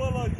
Vallahi